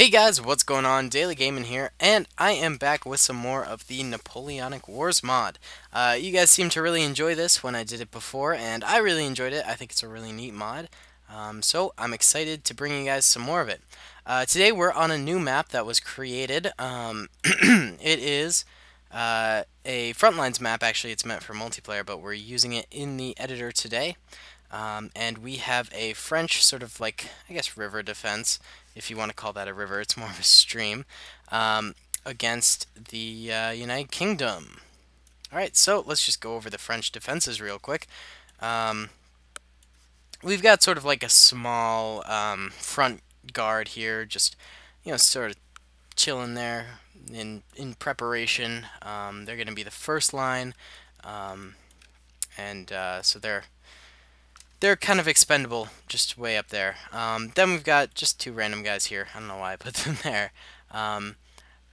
Hey guys, what's going on? Daley Gaming here, and I am back with some more of the Napoleonic Wars mod. Uh, you guys seem to really enjoy this when I did it before, and I really enjoyed it. I think it's a really neat mod, um, so I'm excited to bring you guys some more of it. Uh, today we're on a new map that was created. Um, it is uh, a Frontlines map, actually it's meant for multiplayer, but we're using it in the editor today. Um, and we have a French sort of like, I guess, river defense if you want to call that a river, it's more of a stream, um, against the uh, United Kingdom. Alright, so let's just go over the French defenses real quick. Um, we've got sort of like a small um, front guard here, just, you know, sort of chilling there in, in preparation. Um, they're going to be the first line, um, and uh, so they're they're kind of expendable, just way up there. Um, then we've got just two random guys here. I don't know why I put them there. Um,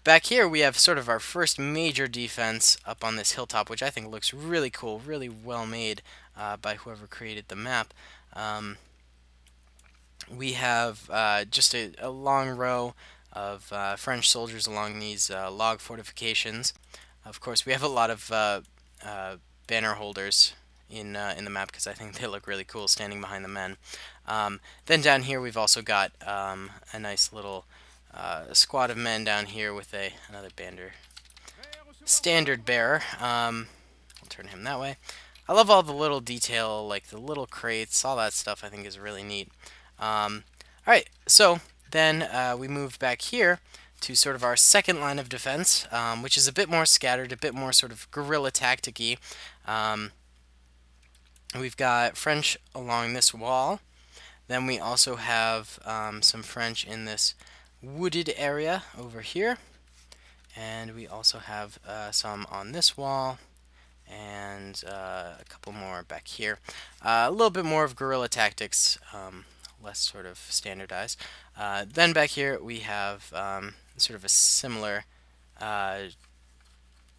back here we have sort of our first major defense up on this hilltop, which I think looks really cool, really well made uh, by whoever created the map. Um, we have uh, just a, a, long row of uh, French soldiers along these uh, log fortifications. Of course, we have a lot of uh, uh, banner holders in uh, in the map because I think they look really cool standing behind the men. Um, then down here we've also got um, a nice little uh, squad of men down here with a another bander standard bearer. Um, I'll turn him that way. I love all the little detail, like the little crates, all that stuff I think is really neat. Um, Alright, so then uh, we move back here to sort of our second line of defense, um, which is a bit more scattered, a bit more sort of guerrilla tactic-y. Um, We've got French along this wall. Then we also have um, some French in this wooded area over here. And we also have uh, some on this wall and uh, a couple more back here. Uh, a little bit more of guerrilla tactics, um, less sort of standardized. Uh, then back here we have um, sort of a similar uh,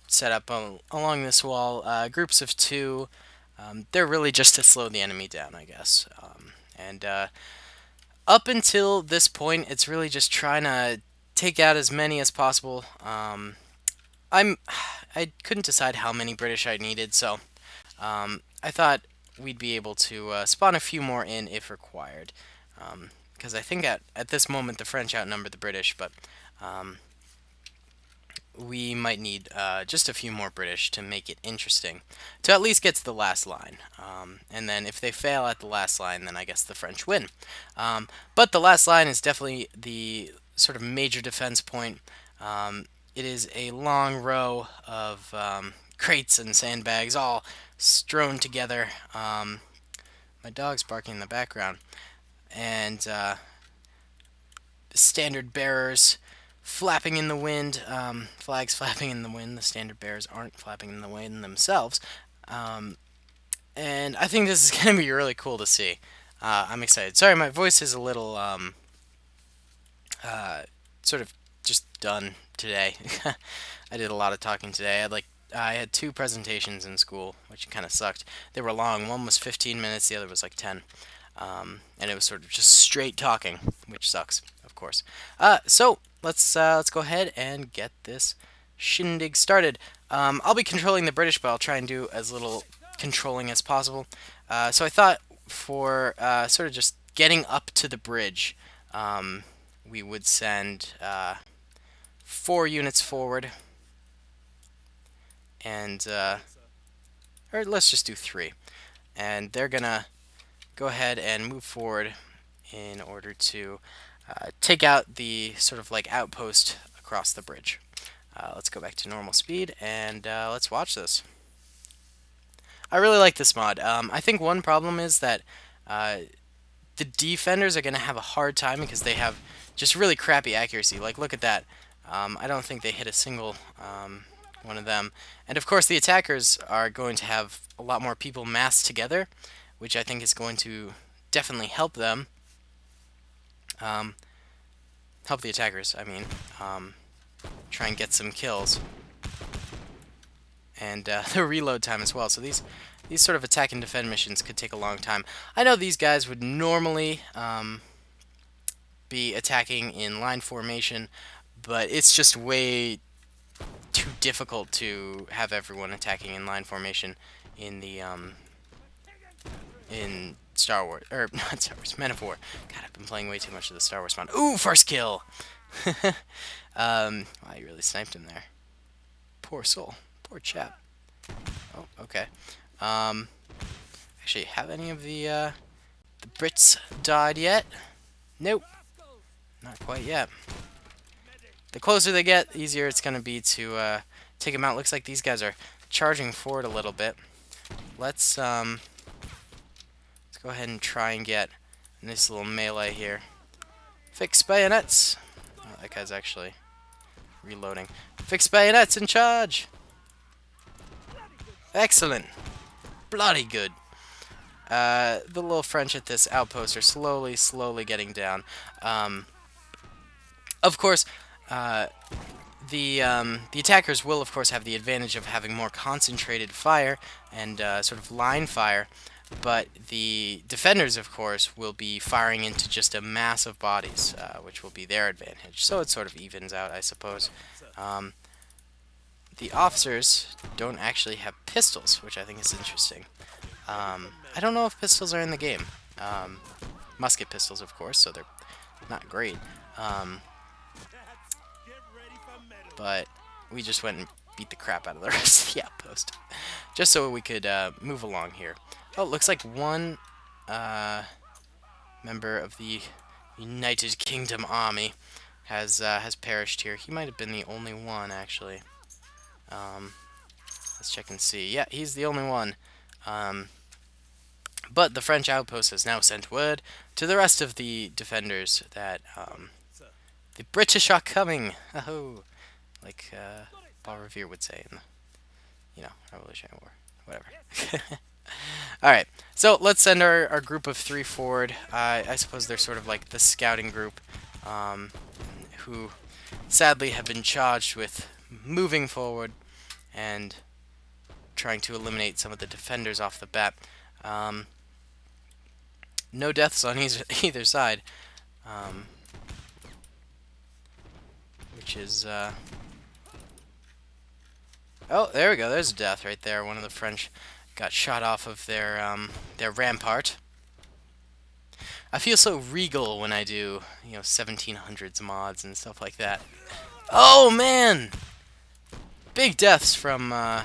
setup along this wall. Uh, groups of two um, they're really just to slow the enemy down, I guess. Um, and uh, up until this point, it's really just trying to take out as many as possible. Um, I'm I couldn't decide how many British I needed, so um, I thought we'd be able to uh, spawn a few more in if required. Because um, I think at, at this moment the French outnumber the British, but um, we might need uh, just a few more British to make it interesting, to at least get to the last line. Um, and then if they fail at the last line, then I guess the French win. Um, but the last line is definitely the sort of major defense point. Um, it is a long row of um, crates and sandbags all strewn together. Um, my dog's barking in the background. And uh, standard bearers flapping in the wind, um, flags flapping in the wind. The standard bears aren't flapping in the wind themselves. Um, and I think this is going to be really cool to see. Uh, I'm excited. Sorry, my voice is a little um, uh, sort of just done today. I did a lot of talking today. I had like I had two presentations in school, which kind of sucked. They were long. One was 15 minutes, the other was like 10. Um, and it was sort of just straight talking, which sucks, of course. Uh, so let's uh, let's go ahead and get this shindig started. Um, I'll be controlling the British, but I'll try and do as little controlling as possible. Uh, so I thought for uh, sort of just getting up to the bridge, um, we would send uh, four units forward, and uh, or let's just do three, and they're gonna go ahead and move forward in order to uh, take out the sort of like outpost across the bridge. Uh, let's go back to normal speed and uh, let's watch this. I really like this mod. Um, I think one problem is that uh, the defenders are going to have a hard time because they have just really crappy accuracy. Like, look at that. Um, I don't think they hit a single um, one of them. And of course, the attackers are going to have a lot more people massed together, which I think is going to definitely help them. Um, help the attackers, I mean. Um, try and get some kills. And uh, the reload time as well. So these these sort of attack and defend missions could take a long time. I know these guys would normally um, be attacking in line formation, but it's just way too difficult to have everyone attacking in line formation in the um, in Star Wars or not Star Wars, Men of War. God, I've been playing way too much of the Star Wars mod. Ooh, first kill. um, wow, you really sniped him there. Poor soul, poor chap. Oh, okay. Um, actually, have any of the uh, the Brits died yet? Nope, not quite yet. The closer they get, the easier it's going to be to uh, take them out. Looks like these guys are charging forward a little bit. Let's um, let's go ahead and try and get this little melee here. Fix bayonets. Oh, that guy's actually reloading. Fix bayonets in charge. Excellent. Bloody good. Uh, the little French at this outpost are slowly, slowly getting down. Um, of course, uh, the um, the attackers will, of course, have the advantage of having more concentrated fire and uh, sort of line fire, but the defenders, of course, will be firing into just a mass of bodies, uh, which will be their advantage. So it sort of evens out, I suppose. Um, the officers don't actually have pistols, which I think is interesting. Um, I don't know if pistols are in the game. Um, musket pistols, of course, so they're not great. Um, but we just went and beat the crap out of the rest of the outpost. Just so we could uh, move along here. Oh, it looks like one uh, member of the United Kingdom Army has uh, has perished here. He might have been the only one, actually. Um, let's check and see. Yeah, he's the only one. Um, but the French outpost has now sent word to the rest of the defenders that um, the British are coming. Oh, like uh, Paul Revere would say in you know, Revolutionary War, whatever. All right, so let's send our, our group of three forward. Uh, I suppose they're sort of like the scouting group, um, who sadly have been charged with moving forward and trying to eliminate some of the defenders off the bat. Um, no deaths on either, either side, um, which is uh, Oh, there we go. There's a death right there. One of the French got shot off of their um, their rampart. I feel so regal when I do, you know, 1700s mods and stuff like that. Oh man, big deaths from uh,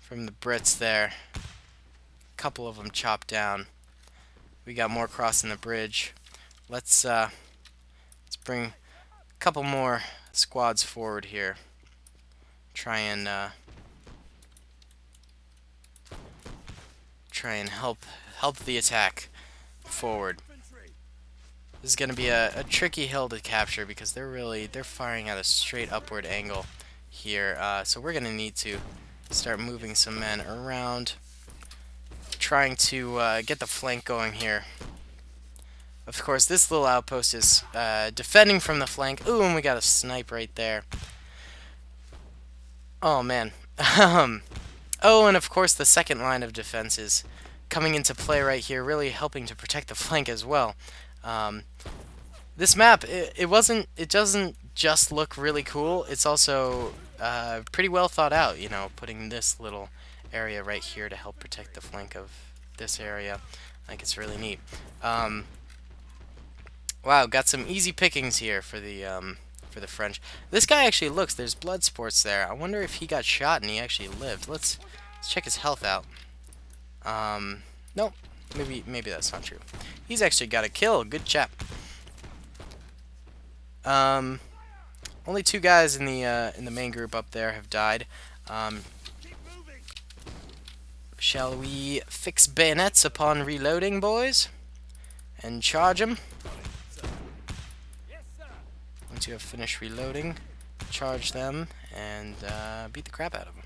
from the Brits there. A couple of them chopped down. We got more crossing the bridge. Let's uh, let's bring a couple more squads forward here try and uh, try and help help the attack forward. This is going to be a, a, tricky hill to capture because they're really they're firing at a straight upward angle here. Uh, so we're going to need to start moving some men around, trying to uh, get the flank going here. Of course, this little outpost is uh, defending from the flank. Ooh, and we got a snipe right there. Oh, man. Oh, and of course the second line of defense is coming into play right here, really helping to protect the flank as well. Um, this map, it, it, wasn't, it doesn't just look really cool, it's also uh, pretty well thought out, you know, putting this little area right here to help protect the flank of this area. I think it's really neat. Um, wow, got some easy pickings here for the um, for the French. This guy actually looks, there's blood sports there. I wonder if he got shot and he actually lived. Let's, let's check his health out. Um, nope. Maybe, maybe that's not true. He's actually got a kill. Good chap. Um, only two guys in the uh, in the main group up there have died. Um, shall we fix bayonets upon reloading, boys? And charge them? Once you have finished reloading, charge them, and uh, beat the crap out of them.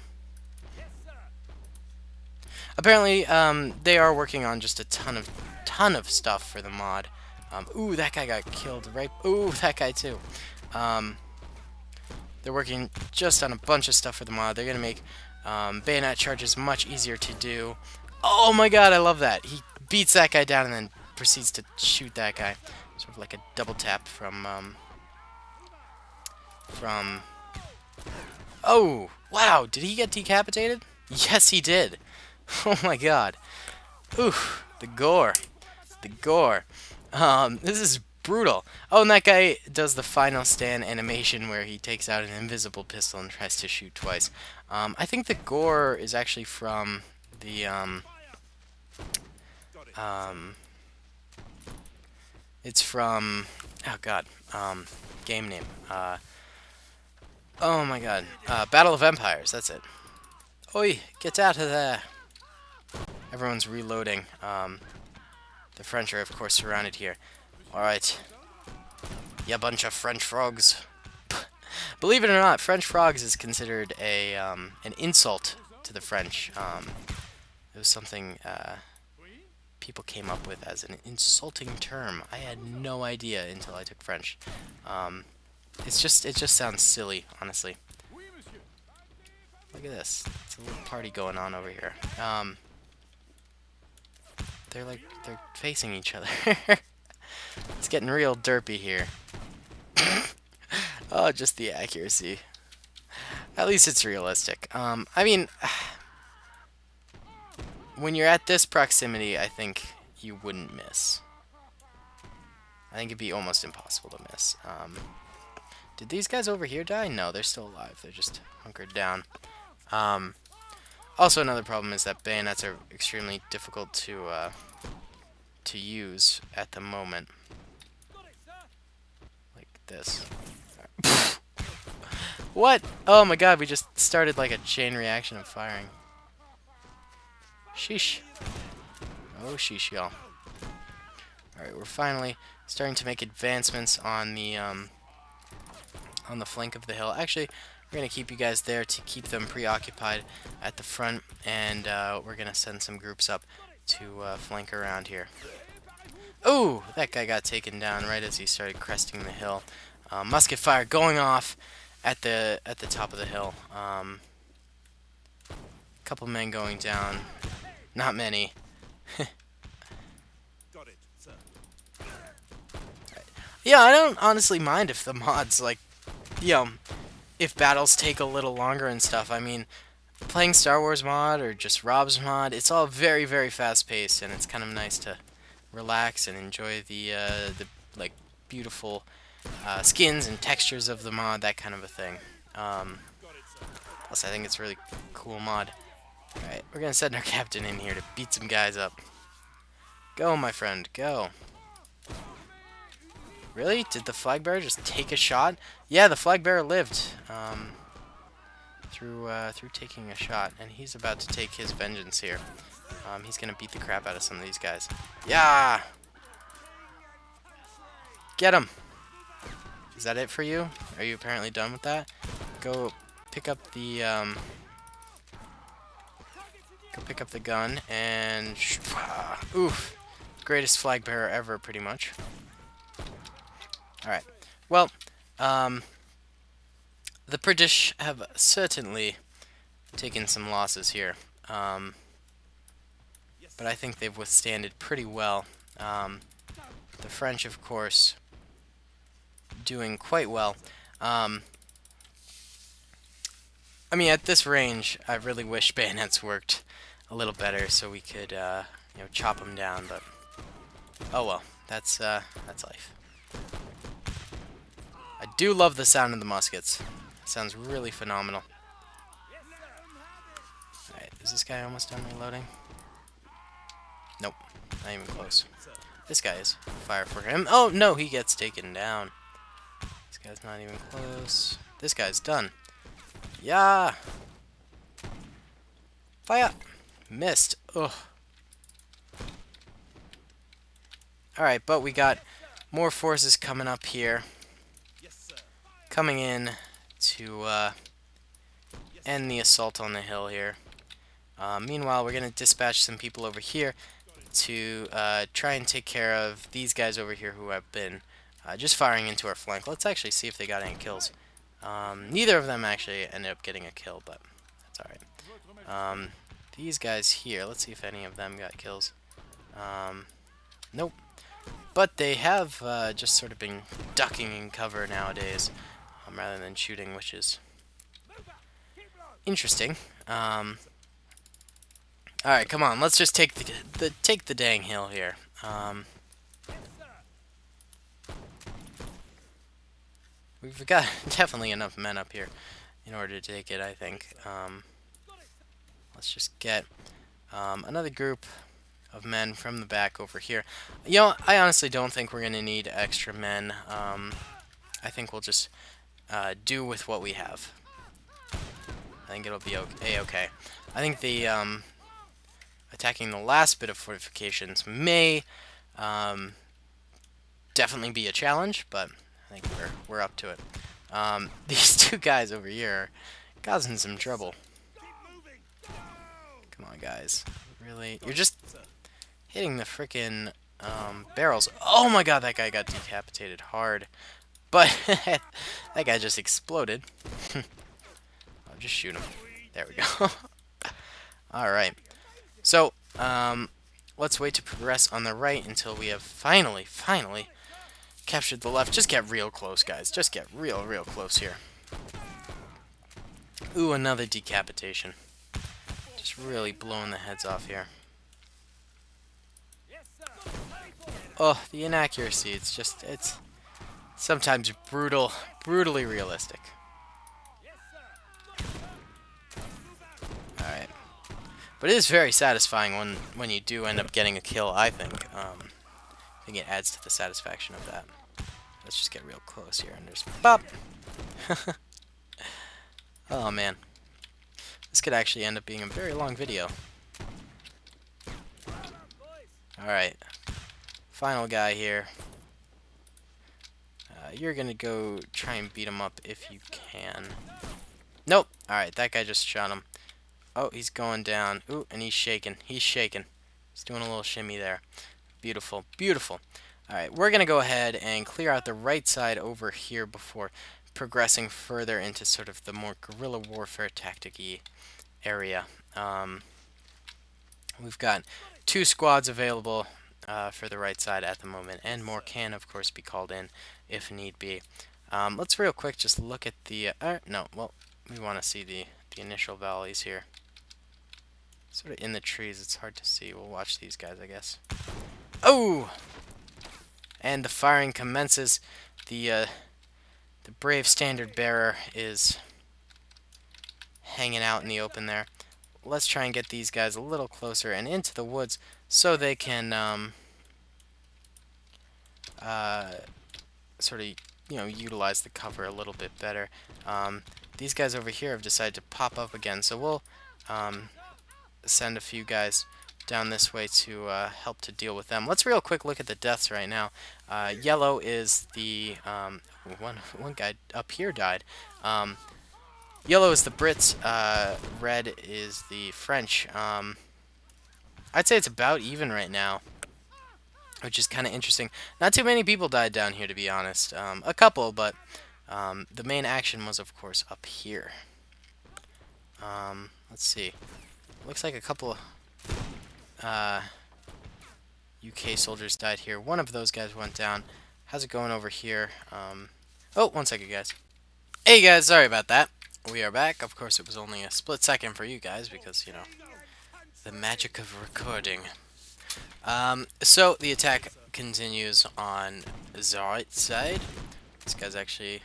Apparently, um, they are working on just a ton of ton of stuff for the mod. Um, ooh, that guy got killed right. Ooh, that guy too. Um, they're working just on a bunch of stuff for the mod. They're gonna make um, bayonet charges much easier to do. Oh my god, I love that. He beats that guy down and then proceeds to shoot that guy. sort of like a double tap from um, from. Oh wow! Did he get decapitated? Yes, he did. Oh my god. Oof, the gore. The gore. Um, this is brutal. Oh, and that guy does the final stand animation where he takes out an invisible pistol and tries to shoot twice. Um, I think the gore is actually from the, um, um, it's from, oh god, um, game name. Uh, oh my god, uh, Battle of Empires, that's it. Oi, get out of there. Everyone's reloading. Um, the French are, of course, surrounded here. Alright. Ya bunch of French frogs. Believe it or not, French frogs is considered a um, an insult to the French. Um, it was something uh, people came up with as an insulting term. I had no idea until I took French. Um, it's just it just sounds silly, honestly. Look at this. It's a little party going on over here. Um, they're like, they're facing each other. it's getting real derpy here. oh, just the accuracy. At least it's realistic. Um, I mean, when you're at this proximity, I think you wouldn't miss. I think it'd be almost impossible to miss. Um, did these guys over here die? No, they're still alive. They're just hunkered down. Um, also, another problem is that bayonets are extremely difficult to uh, to use at the moment. Like this. what? Oh my god, we just started like a chain reaction of firing. Sheesh. Oh, sheesh, y'all. Alright, we're finally starting to make advancements on the, um, on the flank of the hill. Actually, we're going to keep you guys there to keep them preoccupied at the front, and uh, we're going to send some groups up to uh, flank around here. Oh, that guy got taken down right as he started cresting the hill. Uh, musket fire going off at the at the top of the hill. Um, couple men going down. Not many. Got it, sir. yeah, I don't honestly mind if the mods like, you know, if battles take a little longer and stuff. I mean, playing Star Wars mod or just Robz mod, it's all very, very fast-paced, and it's kind of nice to relax and enjoy the, uh, the like, beautiful uh, skins and textures of the mod, that kind of a thing. Um, plus, I think it's really cool mod. Alright, we're gonna send our captain in here to beat some guys up. Go, my friend, go. Really? Did the flag bearer just take a shot? Yeah, the flag bearer lived. Um, through uh, through taking a shot, and he's about to take his vengeance here. Um, he's gonna beat the crap out of some of these guys. Yeah. Get him. Is that it for you? Are you apparently done with that? Go pick up the um, go pick up the gun and oof, greatest flag bearer ever, pretty much. Alright. Well, um, the British have certainly taken some losses here. Um, but I think they've withstanded pretty well. Um, the French, of course, doing quite well. Um, I mean, at this range, I really wish bayonets worked a little better so we could, uh, you know, chop them down, but oh well, that's, uh, that's life. I do love the sound of the muskets. Sounds really phenomenal. Alright, is this guy almost done reloading? Nope, not even close. This guy is. Fire for him. Oh, no, he gets taken down. This guy's not even close. This guy's done. Yeah! Fire! Missed. Ugh. Alright, but we got more forces coming up here coming in to uh, end the assault on the hill here. Uh, meanwhile, we're going to dispatch some people over here to uh, try and take care of these guys over here who have been uh, just firing into our flank. Let's actually see if they got any kills. Um, neither of them actually ended up getting a kill, but that's alright. Um, these guys here, let's see if any of them got kills. Um, nope. But they have uh, just sort of been ducking in cover nowadays, rather than shooting, which is interesting. Um, all right, come on, let's just take the, the take the dang hill here. Um, we've got definitely enough men up here in order to take it, I think. Um, let's just get um, another group of men from the back over here. You know, I honestly don't think we're going to need extra men. Um, I think we'll just uh, do with what we have. I think it'll be okay. okay. I think the um, attacking the last bit of fortifications may um, definitely be a challenge, but I think we're we're up to it. Um, these two guys over here are causing some trouble. Come on, guys. Really? You're just hitting the freaking um, barrels. Oh my god, that guy got decapitated hard. But that guy just exploded. I'll just shoot him. There we go. Alright. So, um, let's wait to progress on the right until we have finally, finally captured the left. Just get real close, guys. Just get real, real close here. Ooh, another decapitation. Just really blowing the heads off here. Oh, the inaccuracy. It's just, it's sometimes brutal, brutally realistic. Alright. But it is very satisfying when, when you do end up getting a kill, I think. Um, I think it adds to the satisfaction of that. Let's just get real close here and just pop! oh man. This could actually end up being a very long video. Alright. Final guy here. You're gonna go try and beat him up if you can. Nope. Alright, that guy just shot him. Oh, he's going down. Ooh, and he's shaking. He's shaking. He's doing a little shimmy there. Beautiful. Beautiful. Alright, we're going to go ahead and clear out the right side over here before progressing further into sort of the more guerrilla warfare tactic area. Um, we've got two squads available uh, for the right side at the moment, and more can, of course, be called in if need be. Um, let's real quick just look at the... Uh, no, well, we want to see the, the initial valleys here. Sort of in the trees, it's hard to see. We'll watch these guys, I guess. Oh! And the firing commences. The, uh, the brave standard bearer is hanging out in the open there let's try and get these guys a little closer and into the woods so they can um, uh, sort of you know utilize the cover a little bit better. Um, these guys over here have decided to pop up again, so we'll um, send a few guys down this way to uh, help to deal with them. Let's real quick look at the deaths right now. Uh, yellow is the um, one one guy up here died. Um, Yellow is the Brits, uh, red is the French. Um, I'd say it's about even right now, which is kind of interesting. Not too many people died down here, to be honest. Um, a couple, but um, the main action was, of course, up here. Um, let's see. Looks like a couple uh, UK soldiers died here. One of those guys went down. How's it going over here? Um, oh, one second, guys. Hey, guys, sorry about that. We are back. Of course, it was only a split second for you guys because, you know, the magic of recording. Um, so, the attack continues on right side. This guy's actually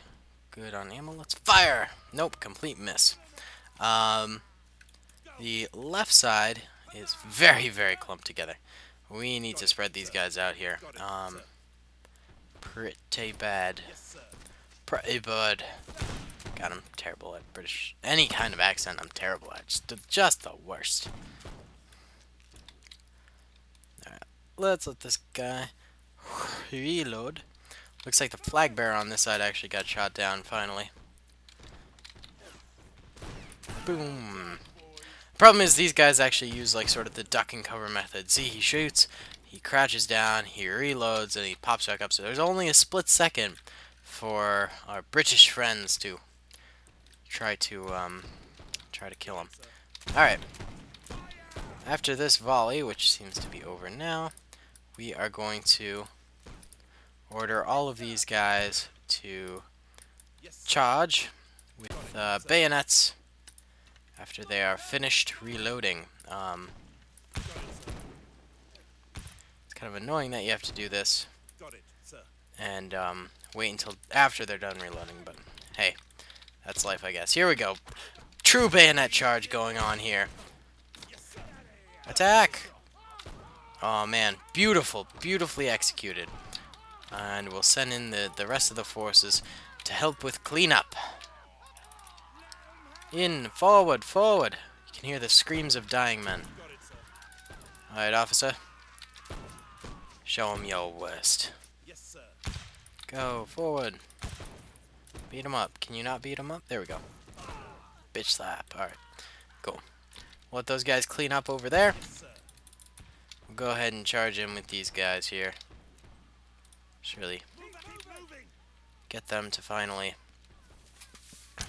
good on ammo. Let's fire! Nope, complete miss. Um, the left side is very, very clumped together. We need to spread these guys out here. Um, pretty bad. Pretty bad. God, I'm terrible at British. Any kind of accent, I'm terrible at. Just, just the worst. Alright, let's let this guy reload. Looks like the flag bearer on this side actually got shot down, finally. Boom. Problem is, these guys actually use, like, sort of the duck and cover method. See, he shoots, he crouches down, he reloads, and he pops back up. So there's only a split second for our British friends to try to um, try to kill him. Alright. After this volley, which seems to be over now, we are going to order all of these guys to charge with uh, bayonets after they are finished reloading. Um, it's kind of annoying that you have to do this and um, wait until after they're done reloading, but hey, that's life, I guess. Here we go. True bayonet charge going on here. Attack! Oh man, beautiful, beautifully executed. And we'll send in the, the rest of the forces to help with cleanup. In, forward, forward. You can hear the screams of dying men. Alright, officer. Show him your worst. Yes, sir. Go, forward. Beat him up. Can you not beat him up? There we go. Bitch slap. Alright. Cool. let those guys clean up over there. We'll go ahead and charge in with these guys here. Just really get them to finally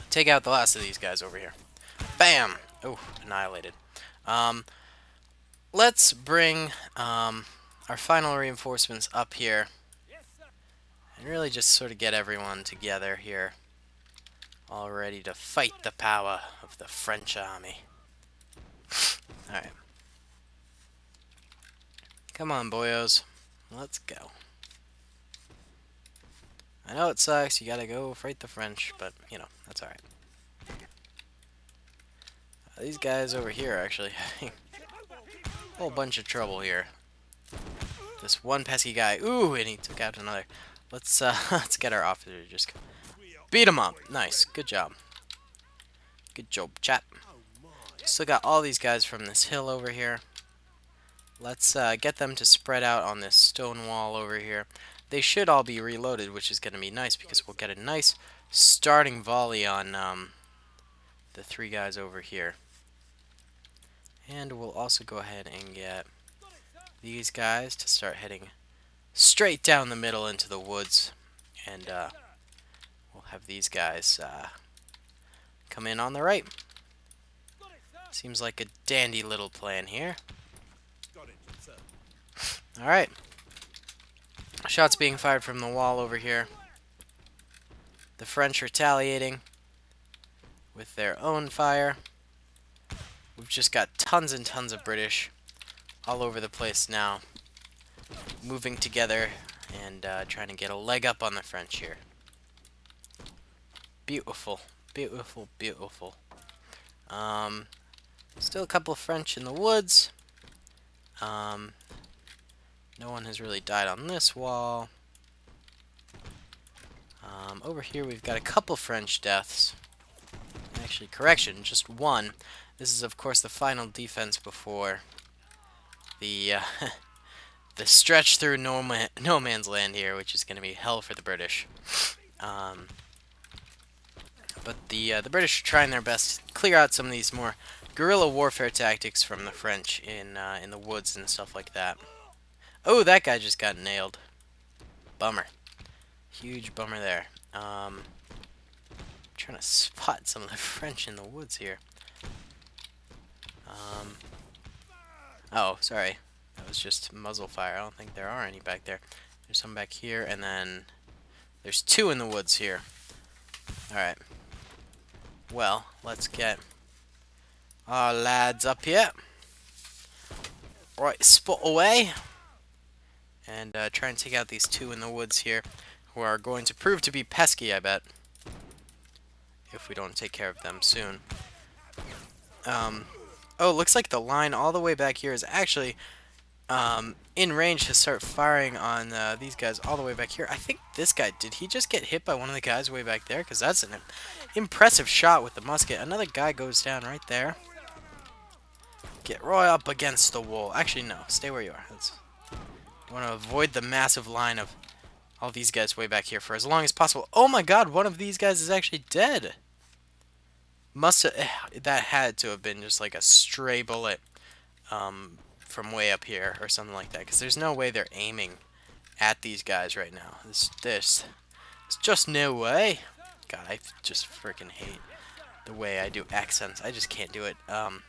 take out the last of these guys over here. Bam! Oh, annihilated. Um, let's bring um, our final reinforcements up here and really just sort of get everyone together here all ready to fight the power of the French army. Alright. Come on, boyos. Let's go. I know it sucks, you gotta go fight the French, but, you know, that's alright. Uh, these guys over here are actually having a whole bunch of trouble here. This one pesky guy, ooh, and he took out another. Let's, uh, let's get our officer to just beat him up. Nice, good job. Good job, chat. Still got all these guys from this hill over here. Let's uh, get them to spread out on this stone wall over here. They should all be reloaded, which is going to be nice because we'll get a nice starting volley on um, the three guys over here. And we'll also go ahead and get these guys to start heading straight down the middle into the woods. And uh, we'll have these guys uh, come in on the right. Seems like a dandy little plan here. Alright. Shots being fired from the wall over here. The French retaliating with their own fire. We've just got tons and tons of British all over the place now. Moving together and uh, trying to get a leg up on the French here. Beautiful. Beautiful, beautiful. Um, still a couple of French in the woods. Um, no one has really died on this wall. Um, over here we've got a couple French deaths. Actually, correction, just one. This is, of course, the final defense before the uh, the stretch through no, man, no man's land here, which is going to be hell for the British. Um, but the uh, the British are trying their best to clear out some of these more guerrilla warfare tactics from the French in uh, in the woods and stuff like that. Oh, that guy just got nailed. Bummer. Huge bummer there. Um, trying to spot some of the French in the woods here. Um, oh, sorry. That was just muzzle fire. I don't think there are any back there. There's some back here, and then there's two in the woods here. Alright. Well, let's get our lads up here. Right, spot away and uh, try and take out these two in the woods here who are going to prove to be pesky, I bet, if we don't take care of them soon. Um, oh, looks like the line all the way back here is actually um, in range to start firing on uh, these guys all the way back here. I think this guy, did he just get hit by one of the guys way back there? Because that's an impressive shot with the musket. Another guy goes down right there. Get Roy up against the wall. Actually, no. Stay where you are. That's want to avoid the massive line of all these guys way back here for as long as possible. Oh my god, one of these guys is actually dead. Must have, eh, that had to have been just like a stray bullet um, from way up here or something like that. Because there's no way they're aiming at these guys right now. This, this, it's just no way. God, I just freaking hate the way I do accents. I just can't do it. Um,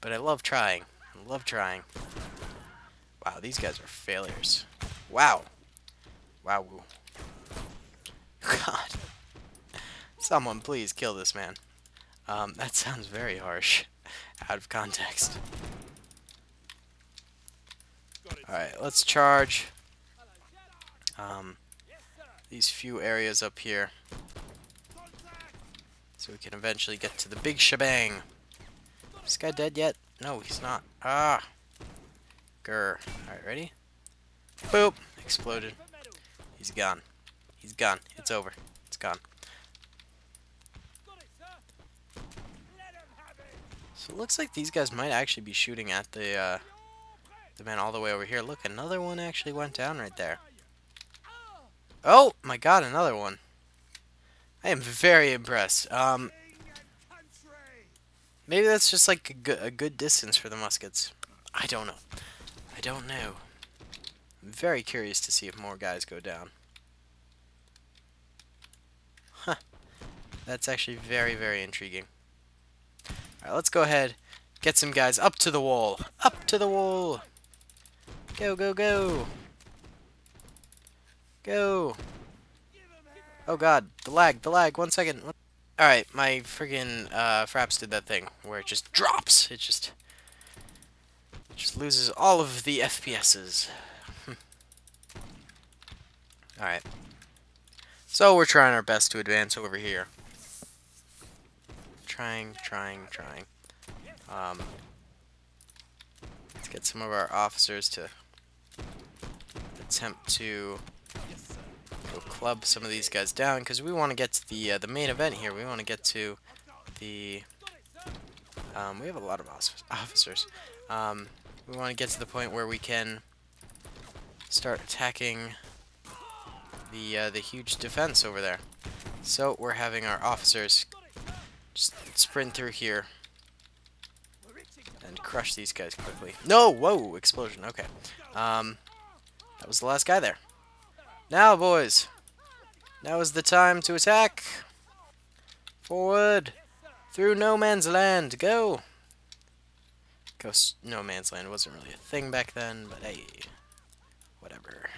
but I love trying. I love trying. Wow, these guys are failures. Wow. Wow. God. Someone please kill this man. Um, that sounds very harsh. Out of context. Alright, let's charge. Um, these few areas up here. So we can eventually get to the big shebang. Is this guy dead yet? No, he's not. Ah. Grr. Alright, ready? Boop! Exploded. He's gone. He's gone. It's over. It's gone. So it looks like these guys might actually be shooting at the, uh, the man all the way over here. Look, another one actually went down right there. Oh, my god, another one. I am very impressed. Um, maybe that's just like a a good distance for the muskets. I don't know. I don't know. I'm very curious to see if more guys go down. Huh. That's actually very, very intriguing. Alright, let's go ahead. Get some guys up to the wall. Up to the wall! Go, go, go! Go! Oh god, the lag, the lag, one second. Alright, my friggin' uh, Fraps did that thing where it just drops. It just, just loses all of the FPSs. Alright. So we're trying our best to advance over here. Trying, trying, trying. Um, let's get some of our officers to attempt to go club some of these guys down because we want to get to the uh, the main event here. We want to get to the. Um, we have a lot of officers. Um, we want to get to the point where we can start attacking the uh, the huge defense over there. So we're having our officers just sprint through here and crush these guys quickly. No! Whoa! Explosion. Okay. Um, that was the last guy there. Now, boys. Now is the time to attack. Forward. Through no man's land. Go. Ghost no man's land wasn't really a thing back then, but hey. Whatever.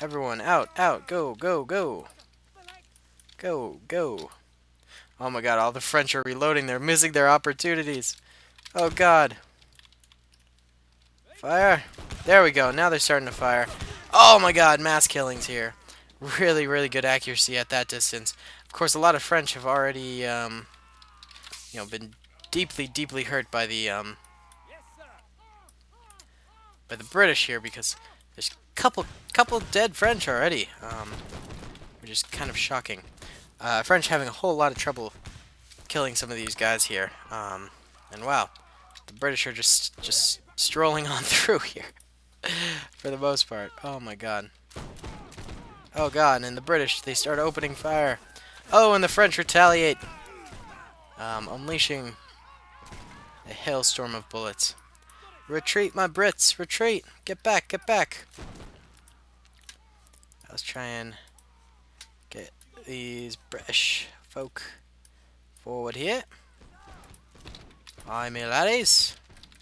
Everyone, out, out, go, go, go. Go, go. Oh my god, all the French are reloading. They're missing their opportunities. Oh god. Fire. There we go. Now they're starting to fire. Oh my god, mass killings here. Really, really good accuracy at that distance. Of course, a lot of French have already, um, you know, been deeply, deeply hurt by the, um, by the British here because there's a couple, couple dead French already, um, which is kind of shocking. Uh, French having a whole lot of trouble killing some of these guys here, um, and wow, the British are just, just strolling on through here. for the most part. Oh my god. Oh god, and the British, they start opening fire. Oh, and the French retaliate. Um, unleashing a hailstorm of bullets. Retreat, my Brits! Retreat! Get back, get back! Let's try and get these British folk forward here. Aye, me laddies.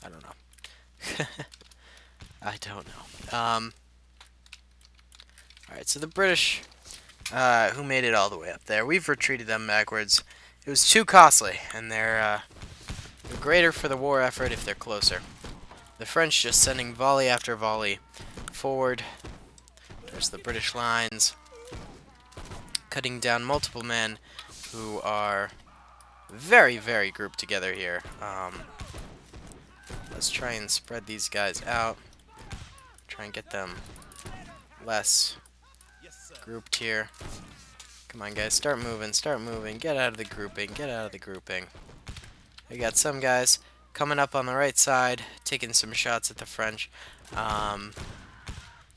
I don't know. I don't know. Um, Alright, so the British, uh, who made it all the way up there, we've retreated them backwards. It was too costly, and they're, uh, they're greater for the war effort if they're closer. The French just sending volley after volley forward. There's the British lines, cutting down multiple men who are very, very grouped together here. Um, let's try and spread these guys out. Try and get them less grouped here. Come on, guys. Start moving. Start moving. Get out of the grouping. Get out of the grouping. We got some guys coming up on the right side, taking some shots at the French. Um,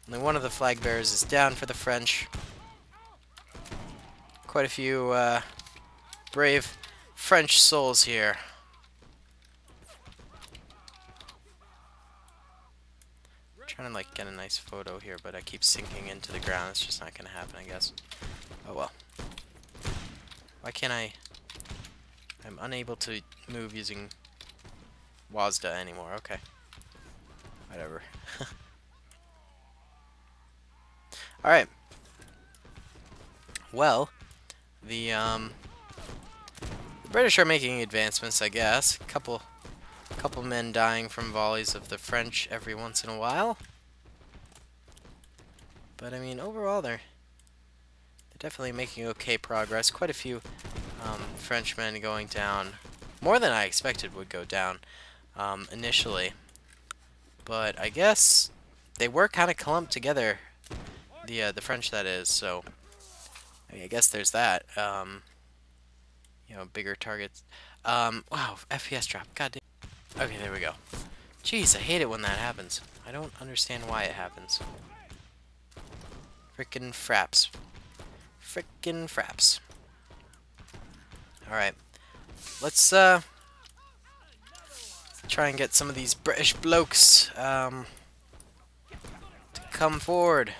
only one of the flag bearers is down for the French. Quite a few uh, brave French souls here. trying to like get a nice photo here, but I keep sinking into the ground. It's just not going to happen, I guess. Oh well. Why can't I... I'm unable to move using WASD anymore. Okay. Whatever. Alright. Well, the, um, the British are making advancements, I guess. A couple, couple men dying from volleys of the French every once in a while. But, I mean, overall, they're, they're definitely making okay progress. Quite a few um, Frenchmen going down. More than I expected would go down um, initially. But I guess they were kind of clumped together, the uh, the French that is, so I guess there's that. Um, you know, bigger targets. Um, wow, FPS drop. God damn. Okay, there we go. Jeez, I hate it when that happens. I don't understand why it happens. Frickin' fraps. Frickin' fraps. Alright. Let's, uh... Try and get some of these British blokes, um... To come forward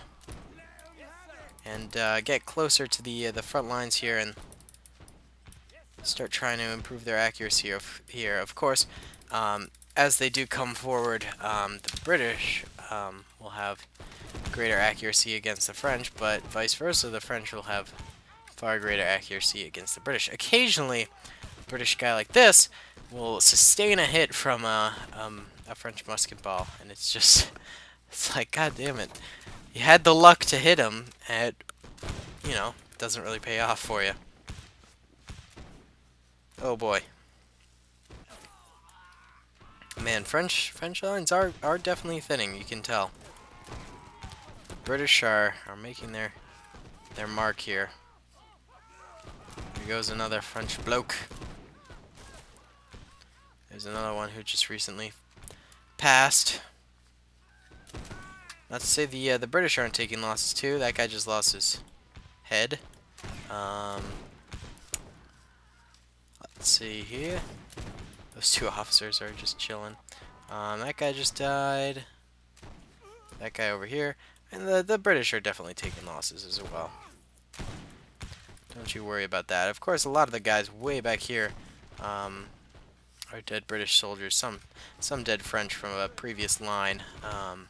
and uh, get closer to the uh, the front lines here and start trying to improve their accuracy of here. Of course, um, as they do come forward, um, the British um, will have greater accuracy against the French, but vice versa, the French will have far greater accuracy against the British. Occasionally, a British guy like this will sustain a hit from a, um, a French musket ball, and it's just, it's like, god damn it. You had the luck to hit him, and, you know, doesn't really pay off for you. Oh boy. Man, French French lines are, are definitely thinning, you can tell. The British are, are making their their mark here. Here goes another French bloke. There's another one who just recently passed. Not to say the uh, the British aren't taking losses too. That guy just lost his head. Um, let's see here. Those two officers are just chilling. Um, that guy just died. That guy over here. And the, the British are definitely taking losses as well. Don't you worry about that. Of course, a lot of the guys way back here um, are dead British soldiers. Some some dead French from a previous line. Um,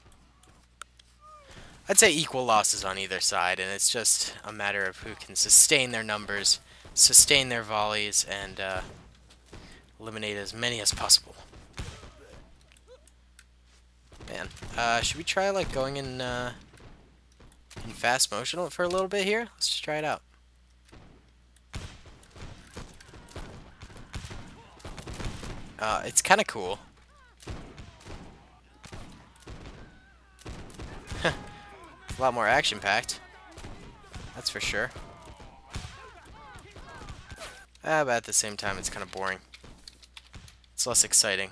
I'd say equal losses on either side, and it's just a matter of who can sustain their numbers, sustain their volleys, and uh, eliminate as many as possible. Man, uh, should we try like going in uh, in fast motion for a little bit here? Let's just try it out. Uh, it's kind of cool. A lot more action-packed. That's for sure. Ah, but at the same time, it's kind of boring. It's less exciting.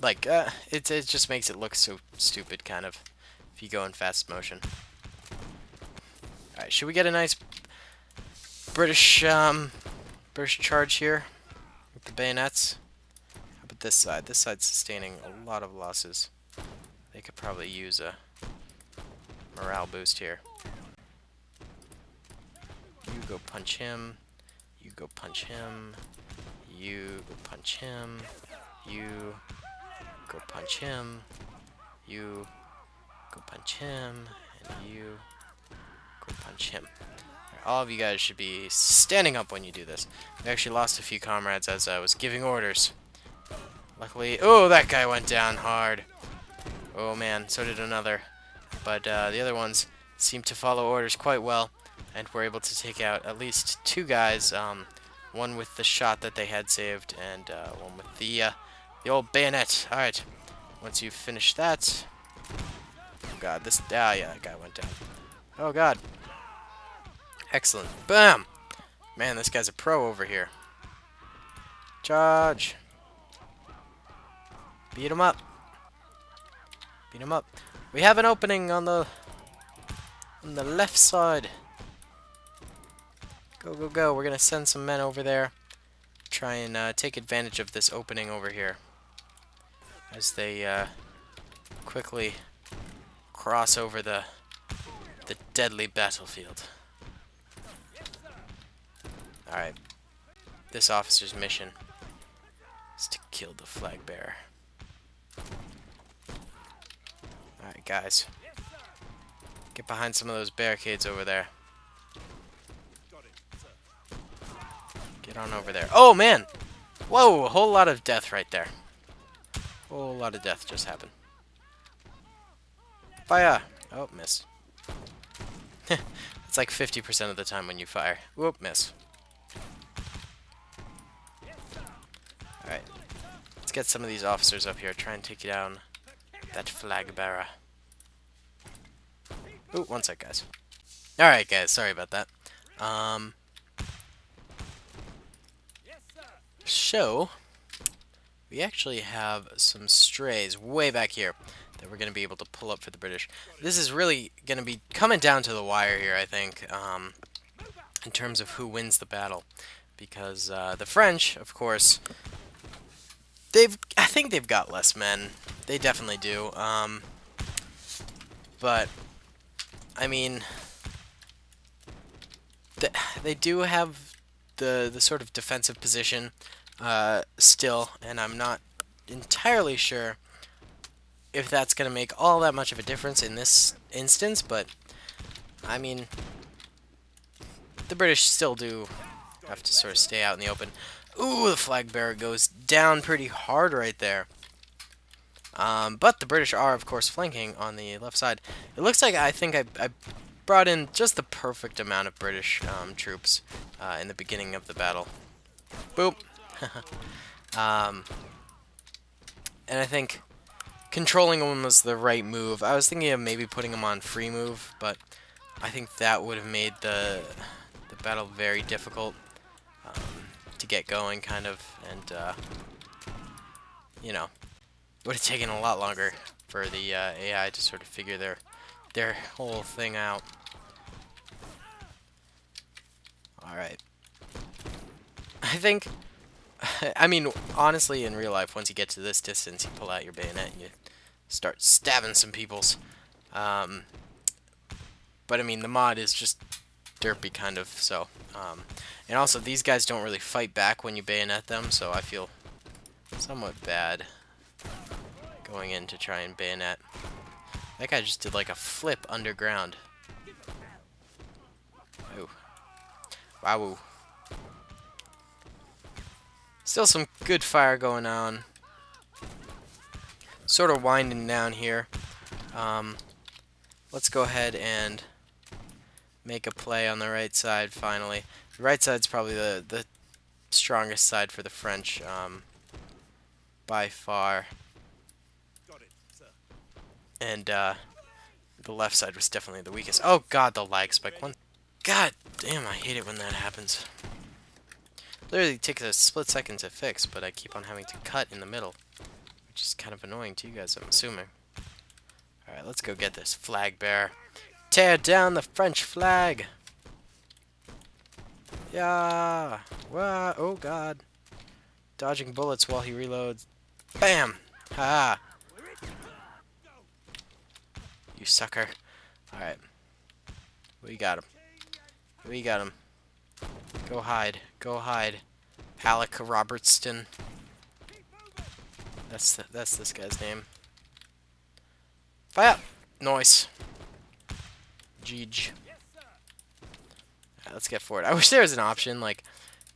Like, uh, it, it just makes it look so stupid, kind of, if you go in fast motion. Alright, should we get a nice British, um, British charge here with the bayonets? How about this side? This side's sustaining a lot of losses. They could probably use a morale boost here. You go punch him. You go punch him. You go punch him. You go punch him. You go punch him. And you go punch him. All of you guys should be standing up when you do this. We actually lost a few comrades as I was giving orders. Luckily, oh, that guy went down hard. Oh man, so did another. But uh, the other ones seemed to follow orders quite well and were able to take out at least two guys. Um, one with the shot that they had saved and uh, one with the uh, the old bayonet. All right, once you finish that. Oh god, this ah yeah, that guy went down. Oh god. Excellent. Bam. Man, this guy's a pro over here. Charge. Beat him up. Beat him up. We have an opening on the on the left side. Go, go, go. We're going to send some men over there. Try and uh, take advantage of this opening over here. As they uh, quickly cross over the the deadly battlefield. Alright. This officer's mission is to kill the flag bearer. Alright, guys. Get behind some of those barricades over there. Get on over there. Oh, man! Whoa, a whole lot of death right there. A whole lot of death just happened. Fire! Oh, miss. it's like 50% of the time when you fire. Whoop, miss. Get some of these officers up here. Try and take you down that flag bearer. Ooh, one sec, guys. Alright, guys. Sorry about that. Um... So, we actually have some strays way back here that we're going to be able to pull up for the British. This is really going to be coming down to the wire here, I think, um, in terms of who wins the battle. Because uh, the French, of course, they've I think they've got less men. They definitely do. Um, but, I mean, they, they do have the, the sort of defensive position uh, still, and I'm not entirely sure if that's going to make all that much of a difference in this instance, but I mean, the British still do have to sort of stay out in the open. Ooh, the flag bearer goes down pretty hard right there. Um, but the British are, of course, flanking on the left side. It looks like I think I, I brought in just the perfect amount of British um, troops uh, in the beginning of the battle. Boop. um, and I think controlling him was the right move. I was thinking of maybe putting him on free move, but I think that would have made the the battle very difficult to get going, kind of, and uh, you know, would have taken a lot longer for the uh, AI to sort of figure their their whole thing out. All right. I think I mean, honestly, in real life, once you get to this distance, you pull out your bayonet and you start stabbing some peoples. Um, but I mean, the mod is just derpy, kind of, so. Um, and also, these guys don't really fight back when you bayonet them, so I feel somewhat bad going in to try and bayonet. That guy just did like a flip underground. Ooh. Wow. Still some good fire going on. Sort of winding down here. Um, let's go ahead and make a play on the right side finally. The right side's probably the, the strongest side for the French um, by far. And uh, the left side was definitely the weakest. Oh god, the lag spike. One. God damn, I hate it when that happens. Literally takes a split second to fix, but I keep on having to cut in the middle. Which is kind of annoying to you guys, I'm assuming. Alright, let's go get this flag bearer. Tear down the French flag! Yeah! Wah! Oh god. Dodging bullets while he reloads. Bam! Ha! You sucker. Alright. We got him. We got him. Go hide. Go hide. Halleck Robertson. That's the, that's this guy's name. Fire! Noise. Jeej. Right, let's get forward. I wish there was an option, like,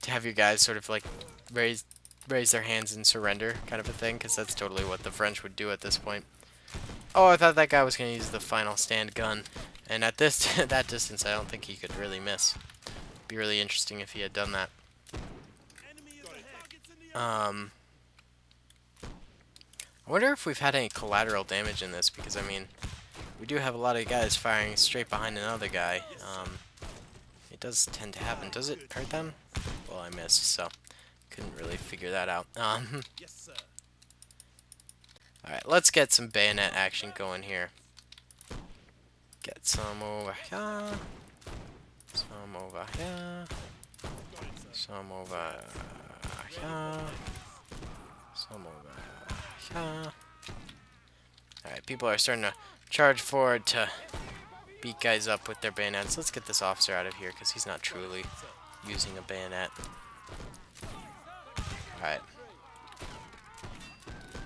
to have you guys sort of, like, raise raise their hands and surrender kind of a thing, because that's totally what the French would do at this point. Oh, I thought that guy was going to use the final stand gun, and at this that distance, I don't think he could really miss be really interesting if he had done that. Um, I wonder if we've had any collateral damage in this, because, I mean, we do have a lot of guys firing straight behind another guy. Um, it does tend to happen. Does it hurt them? Well, I missed, so couldn't really figure that out. Um, Alright, let's get some bayonet action going here. Get some over here. Some over here. Some over here. Some over here. Alright, people are starting to charge forward to beat guys up with their bayonets. Let's get this officer out of here because he's not truly using a bayonet. Alright.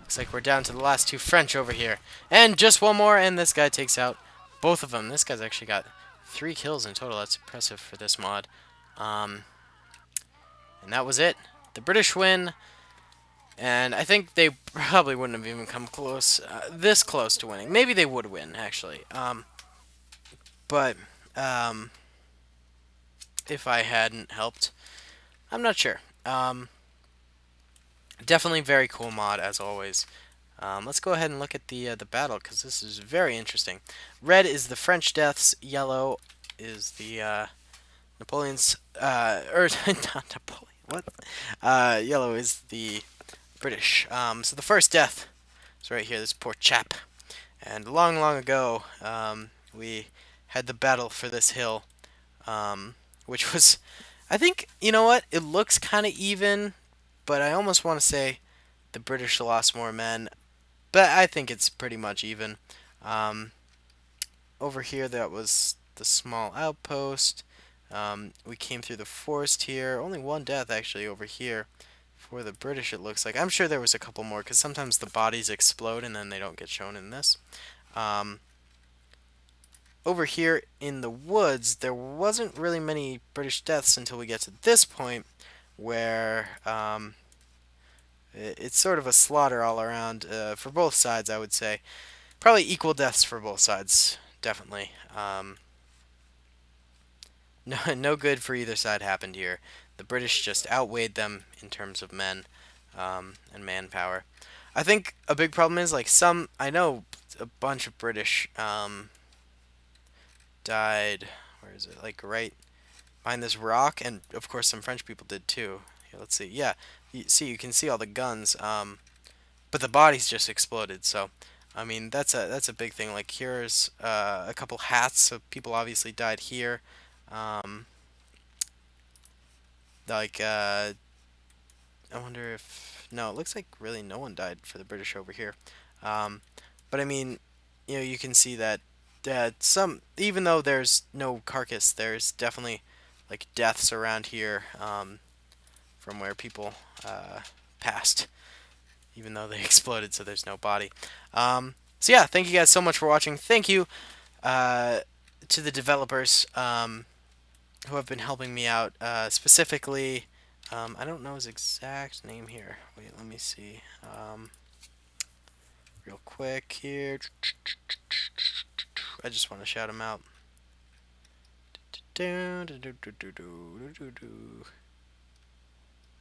Looks like we're down to the last two French over here. And just one more, and this guy takes out both of them. This guy's actually got three kills in total. That's impressive for this mod. Um, and that was it. The British win. And I think they probably wouldn't have even come close, uh, this close to winning. Maybe they would win, actually. Um, but um, if I hadn't helped, I'm not sure. Um, definitely very cool mod, as always. Um, let's go ahead and look at the uh, the battle, because this is very interesting. Red is the French deaths. Yellow is the uh, Napoleon's... Uh, or, not Napoleon. What? Uh, yellow is the British. Um, so the first death is right here, this poor chap. And long, long ago, um, we had the battle for this hill, um, which was, I think, you know what, it looks kind of even, but I almost want to say the British lost more men, but I think it's pretty much even. Um, over here, that was the small outpost. Um, we came through the forest here. Only one death, actually, over here. For the British, it looks like. I'm sure there was a couple more, because sometimes the bodies explode and then they don't get shown in this. Um, over here in the woods, there wasn't really many British deaths until we get to this point, where um, it, it's sort of a slaughter all around uh, for both sides, I would say. Probably equal deaths for both sides, definitely. Um, no, no good for either side happened here. The British just outweighed them in terms of men um, and manpower. I think a big problem is like some I know a bunch of British um, died. Where is it? Like right behind this rock, and of course some French people did too. Here, let's see. Yeah, you see, you can see all the guns, um, but the bodies just exploded. So, I mean, that's a that's a big thing. Like here's uh, a couple hats. So people obviously died here. Um, like, uh, I wonder if... No, it looks like really no one died for the British over here. Um, but I mean, you know, you can see that uh, some, even though there's no carcass, there's definitely like deaths around here um, from where people uh, passed, even though they exploded, so there's no body. Um, so yeah, thank you guys so much for watching. Thank you uh, to the developers. Um, who have been helping me out. Uh, specifically, um, I don't know his exact name here. Wait, let me see. Um, real quick here. I just want to shout him out.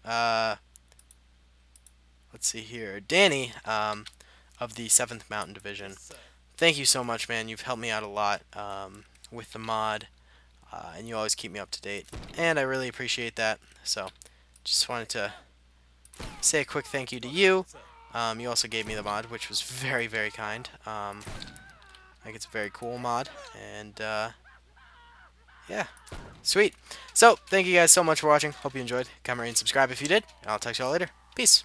Uh, let's see here. Danny, um, of the 7th Mountain Division. Thank you so much, man. You've helped me out a lot um, with the mod uh, and you always keep me up to date, and I really appreciate that. So, just wanted to say a quick thank you to you. Um, you also gave me the mod, which was very, very kind. Um, I think it's a very cool mod, and uh, yeah, sweet. So, thank you guys so much for watching. Hope you enjoyed. Comment, rate, and subscribe if you did, and I'll talk to y'all later. Peace.